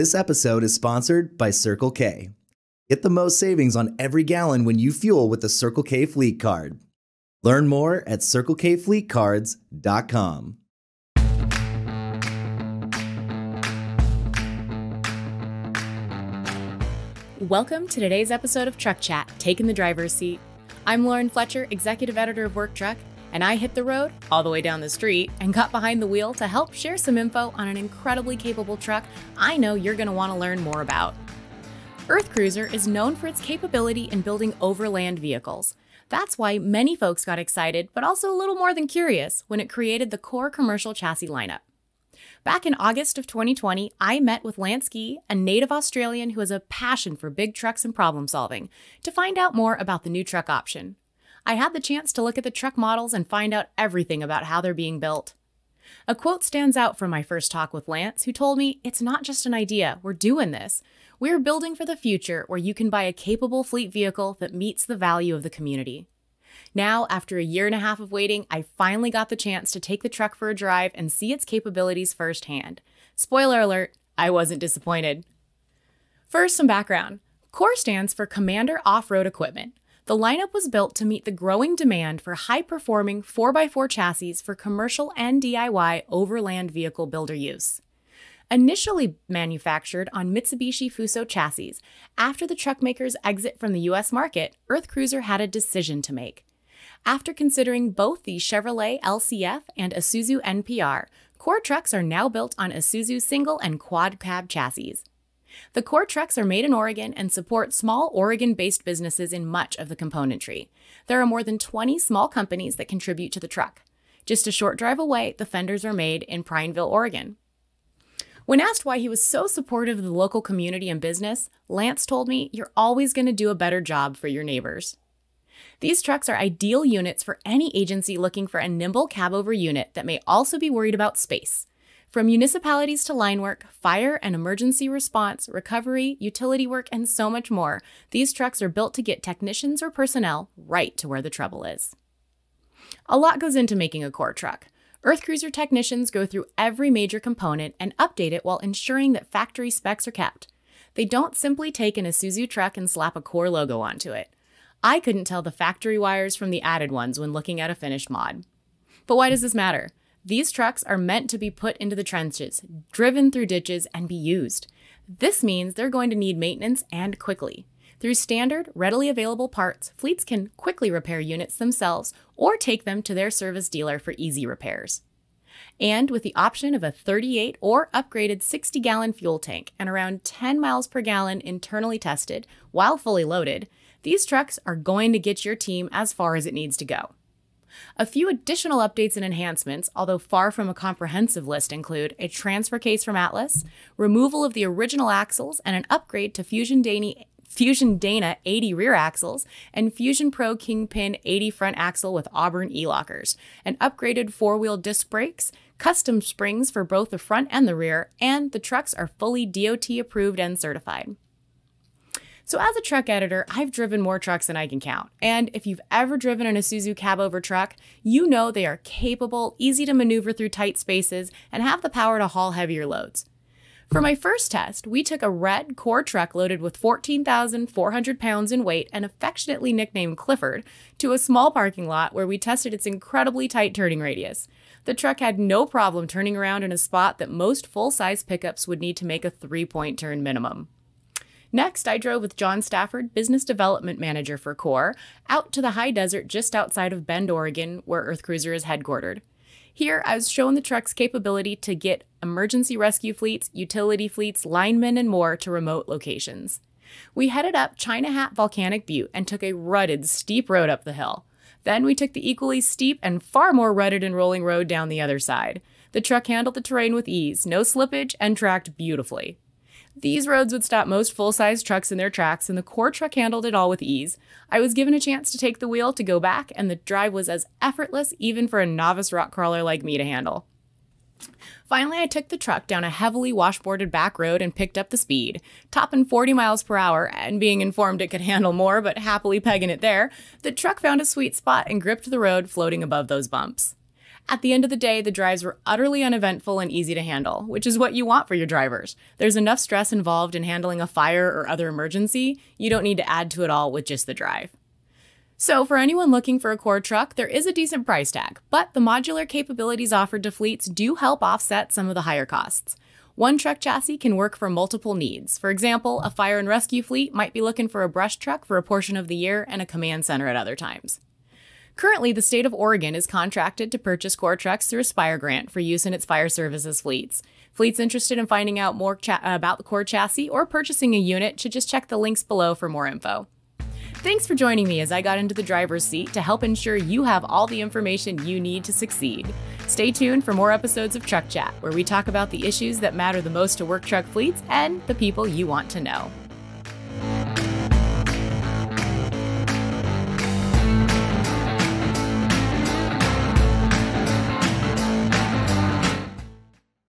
This episode is sponsored by Circle K. Get the most savings on every gallon when you fuel with the Circle K Fleet Card. Learn more at CircleKFleetCards.com. Welcome to today's episode of Truck Chat, Taking the Driver's Seat. I'm Lauren Fletcher, Executive Editor of Work Truck, and I hit the road all the way down the street and got behind the wheel to help share some info on an incredibly capable truck I know you're going to want to learn more about. EarthCruiser is known for its capability in building overland vehicles. That's why many folks got excited, but also a little more than curious, when it created the core commercial chassis lineup. Back in August of 2020, I met with Lance Gee, a native Australian who has a passion for big trucks and problem solving, to find out more about the new truck option. I had the chance to look at the truck models and find out everything about how they're being built. A quote stands out from my first talk with Lance, who told me, It's not just an idea, we're doing this. We're building for the future where you can buy a capable fleet vehicle that meets the value of the community. Now, after a year and a half of waiting, I finally got the chance to take the truck for a drive and see its capabilities firsthand. Spoiler alert, I wasn't disappointed. First, some background. CORE stands for Commander Off Road Equipment. The lineup was built to meet the growing demand for high performing 4x4 chassis for commercial and DIY overland vehicle builder use. Initially manufactured on Mitsubishi Fuso chassis, after the truck maker's exit from the US market, EarthCruiser had a decision to make. After considering both the Chevrolet LCF and Isuzu NPR, core trucks are now built on Isuzu single and quad cab chassis. The core trucks are made in Oregon and support small Oregon based businesses in much of the componentry. There are more than 20 small companies that contribute to the truck. Just a short drive away, the fenders are made in Prineville, Oregon. When asked why he was so supportive of the local community and business, Lance told me, You're always going to do a better job for your neighbors. These trucks are ideal units for any agency looking for a nimble cab over unit that may also be worried about space. From municipalities to line work, fire and emergency response, recovery, utility work, and so much more, these trucks are built to get technicians or personnel right to where the trouble is. A lot goes into making a core truck. EarthCruiser technicians go through every major component and update it while ensuring that factory specs are kept. They don't simply take an Isuzu truck and slap a core logo onto it. I couldn't tell the factory wires from the added ones when looking at a finished mod. But why does this matter? These trucks are meant to be put into the trenches, driven through ditches, and be used. This means they're going to need maintenance and quickly. Through standard, readily available parts, fleets can quickly repair units themselves or take them to their service dealer for easy repairs. And with the option of a 38 or upgraded 60 gallon fuel tank and around 10 miles per gallon internally tested while fully loaded, these trucks are going to get your team as far as it needs to go. A few additional updates and enhancements, although far from a comprehensive list, include a transfer case from Atlas, removal of the original axles, and an upgrade to Fusion Dana, Fusion Dana 80 rear axles and Fusion Pro Kingpin 80 front axle with Auburn e-lockers, and upgraded four-wheel disc brakes, custom springs for both the front and the rear, and the trucks are fully DOT approved and certified. So, as a truck editor, I've driven more trucks than I can count. And if you've ever driven an Isuzu cab over truck, you know they are capable, easy to maneuver through tight spaces, and have the power to haul heavier loads. For my first test, we took a red core truck loaded with 14,400 pounds in weight and affectionately nicknamed Clifford to a small parking lot where we tested its incredibly tight turning radius. The truck had no problem turning around in a spot that most full size pickups would need to make a three point turn minimum. Next, I drove with John Stafford, Business Development Manager for CORE, out to the high desert just outside of Bend, Oregon, where EarthCruiser is headquartered. Here, I was shown the truck's capability to get emergency rescue fleets, utility fleets, linemen, and more to remote locations. We headed up China Hat Volcanic Butte and took a rutted, steep road up the hill. Then we took the equally steep and far more rutted and rolling road down the other side. The truck handled the terrain with ease, no slippage, and tracked beautifully. These roads would stop most full size trucks in their tracks, and the core truck handled it all with ease. I was given a chance to take the wheel to go back, and the drive was as effortless even for a novice rock crawler like me to handle. Finally, I took the truck down a heavily washboarded back road and picked up the speed. Topping 40 miles per hour and being informed it could handle more, but happily pegging it there, the truck found a sweet spot and gripped the road, floating above those bumps. At the end of the day, the drives were utterly uneventful and easy to handle, which is what you want for your drivers. There's enough stress involved in handling a fire or other emergency, you don't need to add to it all with just the drive. So, for anyone looking for a core truck, there is a decent price tag, but the modular capabilities offered to fleets do help offset some of the higher costs. One truck chassis can work for multiple needs. For example, a fire and rescue fleet might be looking for a brush truck for a portion of the year and a command center at other times. Currently, the state of Oregon is contracted to purchase core trucks through a Spire grant for use in its fire services fleets. Fleets interested in finding out more cha- about the core chassis or purchasing a unit should just check the links below for more info. Thanks for joining me as I got into the driver's seat to help ensure you have all the information you need to succeed. Stay tuned for more episodes of Truck Chat, where we talk about the issues that matter the most to work truck fleets and the people you want to know.